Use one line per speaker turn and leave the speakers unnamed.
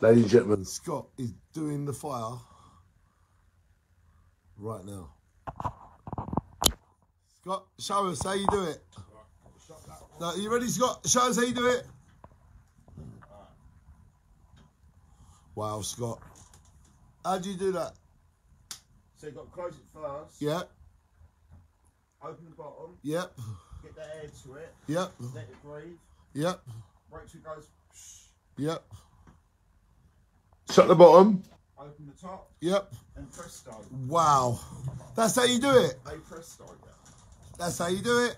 Ladies and gentlemen, Scott is doing the fire right now. Scott, show us how you do it. No, you ready, Scott? Show us how you do it. Wow, Scott. How do you do that?
So you've got to close it first,
Yep,
open the bottom,
yep,
get the air to it,
yep,
let it breathe,
yep,
wait till it goes,
yep. Shut the bottom.
open the top,
Yep.
and presto.
Wow. That's how you do it.
A presto, yeah.
That's how you do it.